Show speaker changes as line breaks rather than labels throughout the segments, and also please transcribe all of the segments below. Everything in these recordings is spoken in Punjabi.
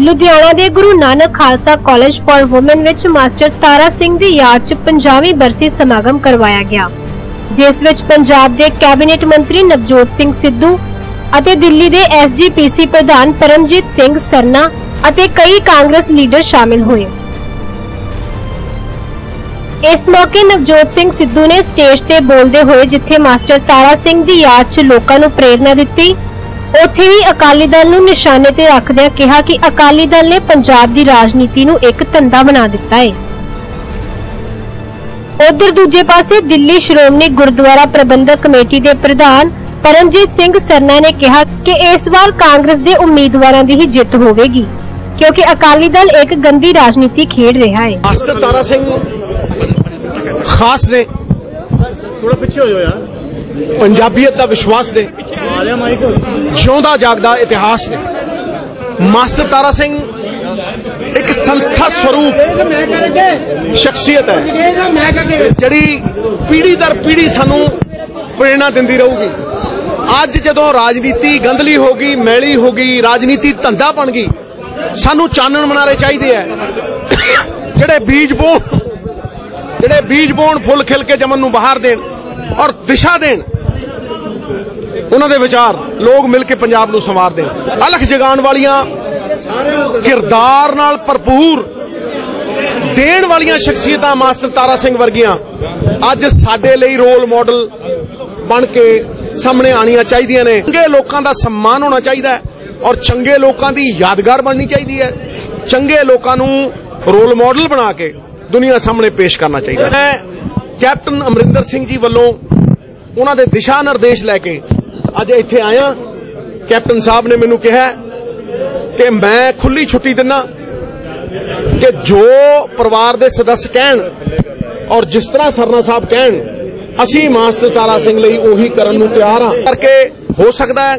ਲੁਧਿਆਣਾ ਦੇ Guru Nanak Khalsa college for women ਵਿੱਚ ਮਾਸਟਰ ਤਾਰਾ ਸਿੰਘ ਦੀ ਯਾਦ 'ਚ 50ਵੀਂ ਬਰਸੀ ਸਮਾਗਮ ਕਰਵਾਇਆ ਗਿਆ, ਜਿਸ ਵਿੱਚ ਪੰਜਾਬ ਦੇ ਕੈਬਨਿਟ ਮੰਤਰੀ ਨਵਜੋਤ ਸਿੰਘ ਸਿੱਧੂ ਅਤੇ ਦਿੱਲੀ ਦੇ ਐਸਜੀਪੀਸੀ ਪ੍ਰਧਾਨ ਪਰਮਜੀਤ ਸਿੰਘ ਸਰਨਾ ਅਤੇ ਕਈ ਕਾਂਗਰਸ ਲੀਡਰ ਸ਼ਾਮਿਲ ਹੋਏ। ਇਸ ਮੌਕੇ ਨਵਜੋਤ ਸਿੰਘ ਸਿੱਧੂ ਨੇ ਸਟੇਜ ਤੇ ਬੋਲਦੇ ਹੋਏ ਜਿੱਥੇ ਮਾਸਟਰ ਤਾਰਾ ਸਿੰਘ ਦੀ ਯਾਦ 'ਚ ਲੋਕਾਂ ਨੂੰ ਪ੍ਰੇਰਣਾ ਦਿੱਤੀ ਉੱਥੇ ਹੀ ਅਕਾਲੀ ਦਲ ਨੂੰ ਨਿਸ਼ਾਨੇ ਤੇ ਰੱਖਦਿਆਂ ਕਿਹਾ ਕਿ ਅਕਾਲੀ ਦਲ ਨੇ ਪੰਜਾਬ ਦੀ ਰਾਜਨੀਤੀ ਨੂੰ ਇੱਕ ਧੰਦਾ ਬਣਾ ਦਿੱਤਾ ਹੈ ਉਧਰ ਦੂਜੇ ਪਾਸੇ ਦਿੱਲੀ ਸ਼੍ਰੋਮਣੀ ਗੁਰਦੁਆਰਾ ਪ੍ਰਬੰਧਕ ਕਮੇਟੀ ਦੇ ਪ੍ਰਧਾਨ ਪਰਮਜੀਤ ਸਿੰਘ ਸਰਨਾ ਨੇ ਕਿਹਾ ਕਿ ਇਸ ਵਾਰ ਕਾਂਗਰਸ ਦੇ ਉਮੀਦਵਾਰਾਂ ਦੀ ਹੀ ਜਿੱਤ ਹੋਵੇਗੀ ਕਿਉਂਕਿ ਅਕਾਲੀ ਦਲ ਇੱਕ ਗੰਦੀ ਰਾਜਨੀਤੀ ਖੇਡ ਰਿਹਾ ਹੈ
ਮਾਸਟਰ ਤਾਰਾ ਸਿੰਘ ਖਾਸ ਨੇ।
ਥੋੜਾ ਪਿੱਛੇ ਹੋ ਜਾਓ ਯਾਰ।
ਪੰਜਾਬੀਅਤ ਦਾ ਵਿਸ਼ਵਾਸ ਨੇ। ਜਿਉਂਦਾ ਜਾਗਦਾ ਇਤਿਹਾਸ ਨੇ ਮਾਸਟਰ ਤਾਰਾ ਸਿੰਘ ਇੱਕ ਸੰਸਥਾ ਸਰੂਪ ਸ਼ਖਸੀਅਤ ਹੈ। ਜਿਹੜੀ ਪੀੜੀ ਦਰ ਪੀੜੀ ਸਾਨੂੰ ਪ੍ਰੇਰਣਾ ਦਿੰਦੀ ਰਹੂਗੀ। ਅੱਜ ਜਦੋਂ ਰਾਜਨੀਤੀ ਗੰਦਲੀ ਹੋ ਗਈ, ਮੈਲੀ ਹੋ ਗਈ, ਰਾਜਨੀਤੀ ਧੰਦਾ ਬਣ ਗਈ, ਸਾਨੂੰ ਚਾਨਣ ਮਨਾਰੇ ਚਾਹੀਦੇ ਆ। ਜਿਹੜੇ ਬੀਜ ਬੋ ਜਿਹੜੇ ਬੀਜ ਬੋਣ, ਫੁੱਲ ਖਿਲ ਕੇ ਜਮਨ ਨੂੰ ਬਾਹਰ ਦੇਣ ਔਰ ਦਿਸ਼ਾ ਦੇਣ ਉਹਨਾਂ ਦੇ ਵਿਚਾਰ ਲੋਕ ਮਿਲ ਕੇ ਪੰਜਾਬ ਨੂੰ ਸੰਵਾਰ ਦੇਣ ਅਲਖ ਜਗਾਉਣ ਵਾਲੀਆਂ ਕਿਰਦਾਰ ਨਾਲ ਭਰਪੂਰ ਦੇਣ ਵਾਲੀਆਂ ਸ਼ਖਸੀਅਤਾਂ ਮਾਸਟਰ ਤਾਰਾ ਸਿੰਘ ਵਰਗੀਆਂ ਅੱਜ ਸਾਡੇ ਲਈ ਰੋਲ ਮਾਡਲ ਬਣ ਕੇ ਸਾਹਮਣੇ ਆਣੀਆਂ ਚਾਹੀਦੀਆਂ ਨੇ। ਚੰਗੇ ਲੋਕਾਂ ਦਾ ਸਨਮਾਨ ਹੋਣਾ ਚਾਹੀਦਾ ਹੈ ਔਰ ਚੰਗੇ ਲੋਕਾਂ ਦੀ ਯਾਦਗਾਰ ਬਣਨੀ ਚਾਹੀਦੀ ਹੈ। ਚੰਗੇ ਲੋਕਾਂ ਨੂੰ ਰੋਲ ਮਾਡਲ ਬਣਾ ਕੇ ਦੁਨੀਆ ਸਾਹਮਣੇ ਪੇਸ਼ ਕਰਨਾ ਚਾਹੀਦਾ ਹੈ। ਮੈਂ ਕੈਪਟਨ ਅਮਰਿੰਦਰ ਸਿੰਘ ਜੀ ਵੱਲੋਂ ਉਹਨਾਂ ਦੇ ਦਿਸ਼ਾ ਨਿਰਦੇਸ਼ ਲੈ ਕੇ ਅੱਜ ਇੱਥੇ ਆਇਆ। ਕੈਪਟਨ ਸਾਹਿਬ ਨੇ ਮੈਨੂੰ ਕਿਹਾ ਕਿ ਮੈਂ ਖੁੱਲੀ ਛੁੱਟੀ ਦਿੰਨਾ ਕਿ ਜੋ ਪਰਿਵਾਰ ਦੇ ਸਦੱਸ ਕਹਿਣ ਔਰ ਜਿਸ ਤਰ੍ਹਾਂ ਸਰਨਾ ਸਾਹਿਬ ਕਹਿਣ, ਅਸੀਂ ਮਾਸਟਰ ਤਾਰਾ ਸਿੰਘ ਲਈ ਉਹੀ ਕਰਨ ਨੂੰ ਤਿਆਰ ਹਾਂ। ਕਰਕੇ ਹੋ ਸਕਦਾ ਹੈ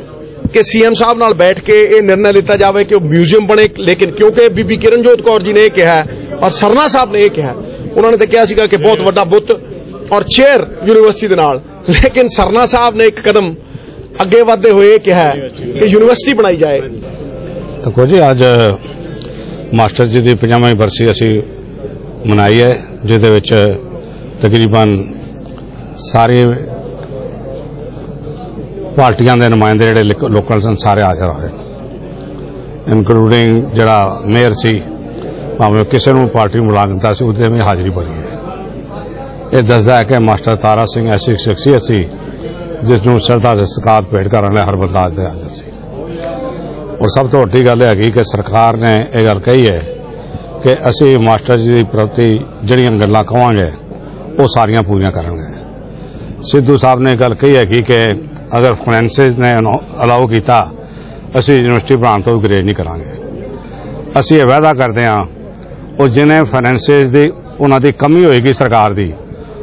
ਕਿ ਸੀਐਮ ਸਾਹਿਬ ਨਾਲ ਬੈਠ ਕੇ ਇਹ ਨਿਰਣਾ ਲਿੱਤਾ ਜਾਵੇ ਕਿ ਉਹ ਮਿਊਜ਼ੀਅਮ ਬਣੇ, ਲੇਕਿਨ ਕਿਉਂਕਿ ਬੀਬੀ ਕਿਰਨਜੋਤ ਕੌਰ ਜੀ ਨੇ ਇਹ ਕਿਹਾ ਔਰ ਸਰਨਾ ਸਾਹਿਬ ਨੇ ਇਹ ਕਿਹਾ, ਉਹਨਾਂ ਨੇ ਤਾਂ ਕਿਹਾ ਸੀਗਾ ਕਿ ਬਹੁਤ ਵੱਡਾ ਬੁੱਤ ਔਰ ਚੇਅਰ ਯੂਨੀਵਰਸਿਟੀ ਦੇ ਨਾਲ। ਲੇਕਿਨ ਸਰਨਾ ਸਾਹਿਬ ਨੇ ਇੱਕ ਕਦਮ ਅੱਗੇ ਵਧਦੇ ਹੋਏ ਇਹ ਕਿਹਾ ਕਿ ਯੂਨੀਵਰਸਿਟੀ ਬਣਾਈ ਜਾਏ।
ਦੇਖੋ ਜੀ ਅੱਜ ਮਾਸਟਰ ਜੀ ਦੀ 50ਵੀਂ ਬਰਸੀ ਅਸੀਂ ਮਨਾਈ ਹੈ ਜਿਹਦੇ ਵਿੱਚ ਤਕਰੀਬਨ ਸਾਰੇ ਪਾਰਟੀਆਂ ਦੇ ਨੁਮਾਇੰਦੇ ਜਿਹੜੇ ਲਿਕ- ਲੋਕਲ ਸਨ ਸਾਰੇ ਹਾਜ਼ਰ ਹੋਏ ਇਨਕਲੂਡਿੰਗ ਜਿਹੜਾ ਮੇਅਰ ਸੀ ਭਾਵੇਂ ਉਹ ਕਿਸੇ ਨੂੰ ਪਾਰਟੀ ਬੁਲਾ ਦਿੰਦਾ ਸੀ ਉਹਦੇ ਵਿੱਚ ਹਾਜ਼ਰੀ ਭਰੀ ਹੈ। ਇਹ ਦੱਸਦਾ ਹੈ ਕਿ ਮਾਸਟਰ ਤਾਰਾ ਸਿੰਘ ਐਸੀ ਸ਼ਖਸੀਅਤ ਸੀ। ਜਿਸ ਨੂੰ ਸ਼ਰਧਾ ਦੇ ਸਤਿਕਾਰ ਭੇਟ ਕਰਨ ਲਈ ਹਰ ਬੰਦਾ ਅੱਜ ਹਾਜ਼ਰ ਸੀ। ਔਰ ਸਭ ਤੋਂ ਵੱਡੀ ਗੱਲ ਇਹ ਹੈਗੀ ਕਿ ਸਰਕਾਰ ਨੇ ਇਹ ਗੱਲ ਕਹੀ ਹੈ ਕਿ ਅਸੀਂ ਮਾਸਟਰ ਜੀ ਦੀ ਪ੍ਰਤੀ ਜਿਹੜੀਆਂ ਗੱਲਾਂ ਕਵਾਂਗੇ, ਉਹ ਸਾਰੀਆਂ ਪੂਰੀਆਂ ਕਰਨਗੇ। ਸਿੱਧੂ ਸਾਹਿਬ ਨੇ ਇਹ ਗੱਲ ਕਹੀ ਹੈ ਕਿ ਅਗਰ ਫਾਈਨੈਂਸਿਸ ਨੇ ਅਲਾਉ ਕੀਤਾ, ਅਸੀਂ ਯੂਨੀਵਰਸਿਟੀ ਬਣਾਉਣ ਤੋਂ ਵੀ ਗਰੇਜ ਨਹੀਂ ਕਰਾਂਗੇ। ਅਸੀਂ ਇਹ ਵਾਅਦਾ ਕਰਦੇ ਹਾਂ, ਉਹ ਜਿਹਨੇ ਫਾਈਨੈਂਸਿਸ ਦੀ, ਉਹਨਾਂ ਦੀ ਕਮੀ ਹੋਏਗੀ ਸਰਕਾਰ ਦੀ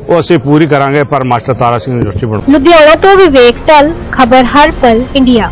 ਉਹ ਅਸੀਂ ਪੂਰੀ ਕਰਾਂਗੇ, ਪਰ ਮਾਸਟਰ ਤਾਰਾ ਸਿੰਘ ਯੂਨੀਵਰਸਿਟੀ ਬਣਾਉ
ਲੁਧਿਆਣਾ ਤੋਂ ਵਿਵੇਕ ਟਲ ਖਬਰ ਹਰ ਪਲ, ਇੰਡੀਆ।